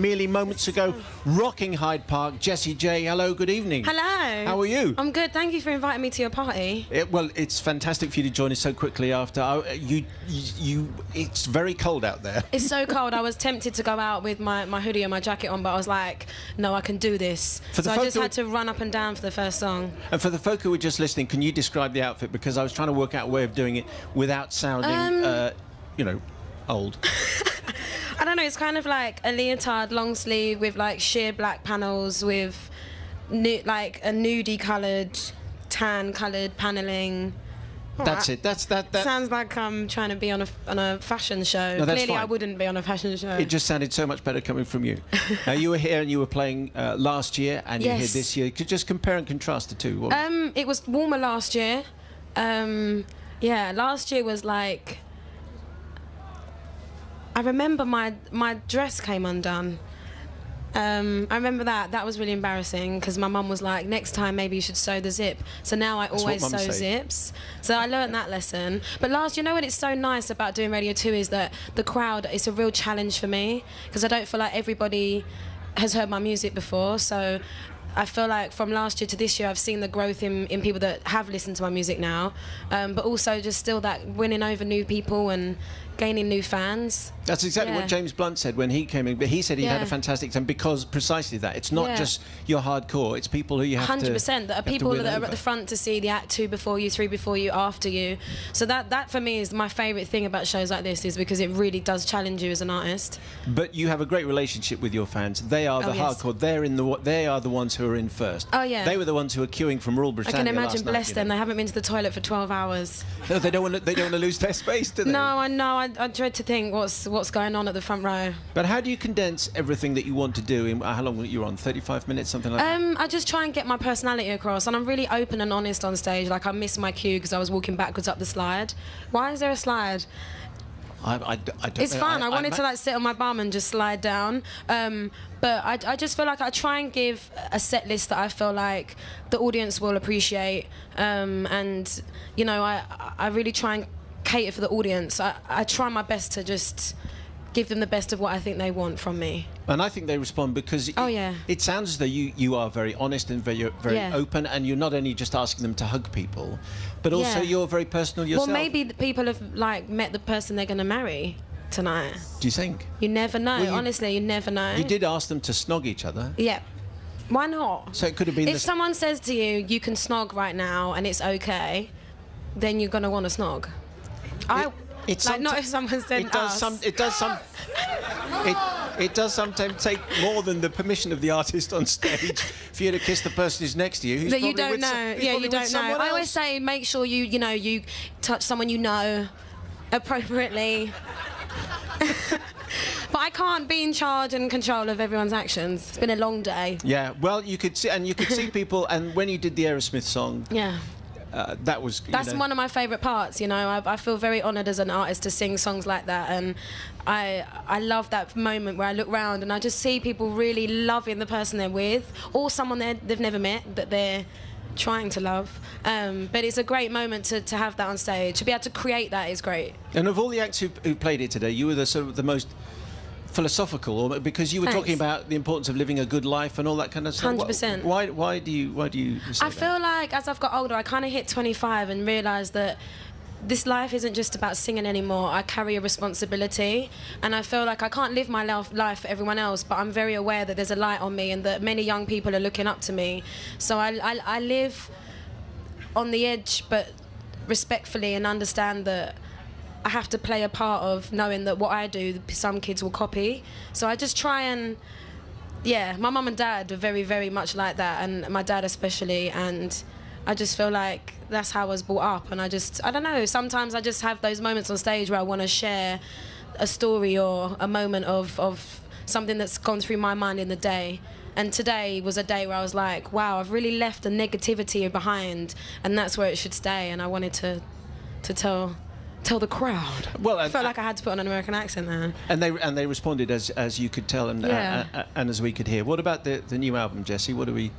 merely moments ago, rocking Hyde Park. Jessie J, hello, good evening. Hello. How are you? I'm good. Thank you for inviting me to your party. It, well, it's fantastic for you to join us so quickly after. Uh, you, you, you, it's very cold out there. It's so cold. I was tempted to go out with my, my hoodie and my jacket on, but I was like, no, I can do this. For so I just had to run up and down for the first song. And for the folk who were just listening, can you describe the outfit? Because I was trying to work out a way of doing it without sounding, Um, uh, you know, old. I don't know. It's kind of like a leotard, long sleeve with like sheer black panels with nu- like a nudie coloured, tan coloured paneling. That's Alright. it. That's that. That. Sounds like I'm trying to be on a on a fashion show. No, that's Clearly, I wouldn't be on a fashion show. It just sounded so much better coming from you. uh, you were here and you were playing uh, last year, and you're here this year. Could just compare and contrast the two. Um, it was warmer last year. Um, yeah, last year was like. I remember my my dress came undone. Um, I remember that. That was really embarrassing because my mum was like, "Next time, maybe you should sew the zip." So now I what always sew say. zips. So I learned that lesson. But last, you know what? It's so nice about doing Radio Two is that the crowd. It's a real challenge for me because I don't feel like everybody has heard my music before. So I feel like from last year to this year, I've seen the growth in, in people that have listened to my music now, um, but also just still that winning over new people and gaining new fans. That's exactly yeah. what James Blunt said when he came in. But he said he had a fantastic time because precisely that. It's not Yeah. just your hardcore. It's people who you have to. Hundred percent. That are people that are over. at the front to see the act two before you, three before you, after you. So that that for me is my favourite thing about shows like this is because it really does challenge you as an artist. But you have a great relationship with your fans. They are oh, the Oh, yes. hardcore. They're in the. They are the ones who are in first. Oh, yeah. They were the ones who are queuing from Royal I can imagine. last night, Bless you them. know. They haven't been to the toilet for twelve hours. No, they don't want. To, they don't want to lose their space, do they? No, I know. I, I dread to think what's what's going on at the front row. But how do you condense everything that you want to do in uh, how long were you on? Thirty-five minutes, something like that. Um, I just try and get my personality across, and I'm really open and honest on stage. Like I missed my cue because I was walking backwards up the slide. Why is there a slide? I, I, I don't know. It's fun. I, wanted to like sit on my bum and just slide down. Um, but I, I just feel like I try and give a set list that I feel like the audience will appreciate. Um, and you know, I I really try and cater for the audience. I, I try my best to just give them the best of what I think they want from me. And I think they respond because oh, it, Oh, yeah. it sounds as though you, you are very honest and very very Yeah. open, and you're not only just asking them to hug people, but also Yeah. you're very personal yourself. Well, maybe the people have like met the person they're gonna marry tonight. Do you think? You never know. Well, you- Honestly, you never know. You did ask them to snog each other, Yeah. Why not? so it could have been. If someone says to you, you can snog right now and it's okay, then you're going to want to snog. I, It- it's like, not if someone said it does us. some. It does some. It, it does sometimes take more than the permission of the artist on stage for you to kiss the person who's next to you. Who's that you don't some- know. who's Yeah, you don't know. I always say make sure you, you know, you touch someone you know appropriately. but I can't be in charge and control of everyone's actions. It's been a long day. Yeah, well, you could see, and you could see people, and when you did the Aerosmith song, Yeah. Uh, that was. That's know, one of my favourite parts. You know, I, I feel very honoured as an artist to sing songs like that, and I I love that moment where I look round and I just see people really loving the person they're with, or someone they they've never met that they're trying to love. Um, but it's a great moment to, to have that on stage. To be able to create that is great. And of all the acts who, who played it today, you were the sort of the most philosophical, or because you were talking about the importance of living a good life and all that kind of stuff. 100%. Why? Why do you? Why do you? Say I that? feel like as I've got older, I kind of hit 25 and realised that this life isn't just about singing anymore. I carry a responsibility, and I feel like I can't live my life, life for everyone else, but I'm very aware that there's a light on me and that many young people are looking up to me. So I, I, I live on the edge, but respectfully, and understand that. I have to play a part of knowing that what I do, some kids will copy. So I just try and yeah, my mum and dad are very, very much like that, and my dad especially. And I just feel like that's how I was brought up. And I just, I don't know, sometimes I just have those moments on stage where I want to share a story or a moment of, of something that's gone through my mind in the day. And today was a day where I was like, wow, I've really left the negativity behind, and that's where it should stay. And I wanted to, to tell. Tell the crowd. Well, I and- felt like I had to put on an American accent there. And they and they responded as as you could tell and Yeah. uh, uh, and as we could hear. What about the the new album, Jessie? What do we?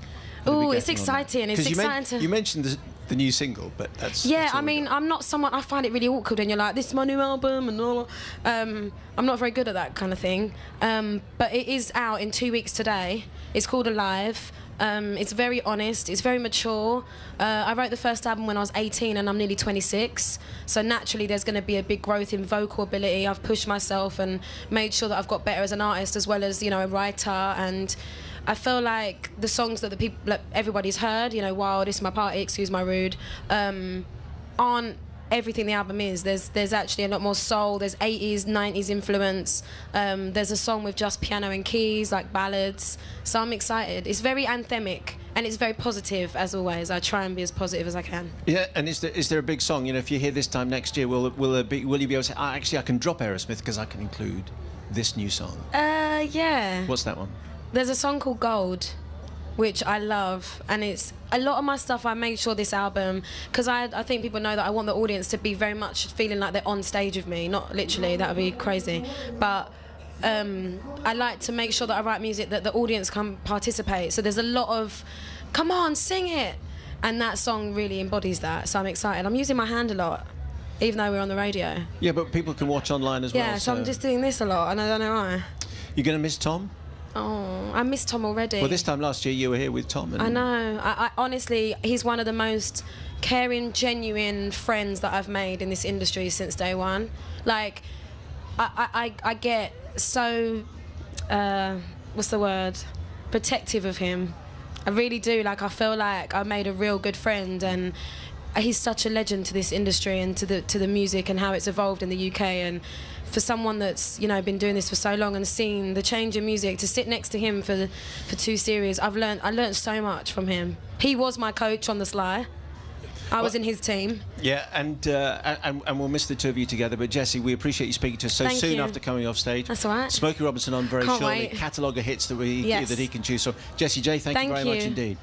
Who are we Ooh, it's getting on that? exciting. It's you exciting you mentioned the, the new single, but that's Yeah, that's I mean. I'm not someone. I find it really awkward when you're like, "This is my new album," and all. Um, I'm not very good at that kind of thing. Um, but it is out in two weeks today. It's called Alive. Um, it's very honest. It's very mature. Uh, I wrote the first album when I was 18, and I'm nearly 26. So naturally, there's going to be a big growth in vocal ability. I've pushed myself and made sure that I've got better as an artist as well as you know a writer and. I feel like the songs that the people, like everybody's heard, you know, "Wild," "This Is My Party," "Excuse My Rude," um, aren't everything the album is. There's there's actually a lot more soul. There's 80s, 90s influence. Um, there's a song with just piano and keys, like ballads. So I'm excited. It's very anthemic and it's very positive as always. I try and be as positive as I can. Yeah, and is there is there a big song? You know, if you're here this time next year, will will be, will you be able to say, ah, actually, I can drop Aerosmith because I can include this new song? Uh, yeah. What's that one? There's a song called Gold, which I love, and it's a lot of my stuff. I made sure this album, because I, I think people know that I want the audience to be very much feeling like they're on stage with me. Not literally, that would be crazy, but. Um, I like to make sure that I write music that the audience can participate. So there's a lot of, come on, sing it, and that song really embodies that. So I'm excited. I'm using my hand a lot, even though we're on the radio. Yeah, but people can watch online as well. Yeah, well. so I'm just doing this a lot, and I don't know why. You're going to miss Tom? Oh, I miss Tom already. Well, this time last year you were here with Tom. And I know. I, I honestly, he's one of the most caring, genuine friends that I've made in this industry since day one. Like, I, I, I- I get so, uh, what's the word? Protective of him. I really do. Like, I feel like I made a real good friend, and he's such a legend to this industry and to the to the music and how it's evolved in the UK. And for someone that's you know been doing this for so long and seen the change in music, to sit next to him for for two series, I've learned I learned so much from him. He was my coach on the sly. I was in his team. Yeah, and, uh, and and we'll miss the two of you together. But Jessie, we appreciate you speaking to us so Thank soon you. after coming off stage. That's all right. Smokey Robinson on very Can't shortly. wait. Catalogue of hits that we Yes. that he can choose from. Jessie J, thank, Thank you very much indeed.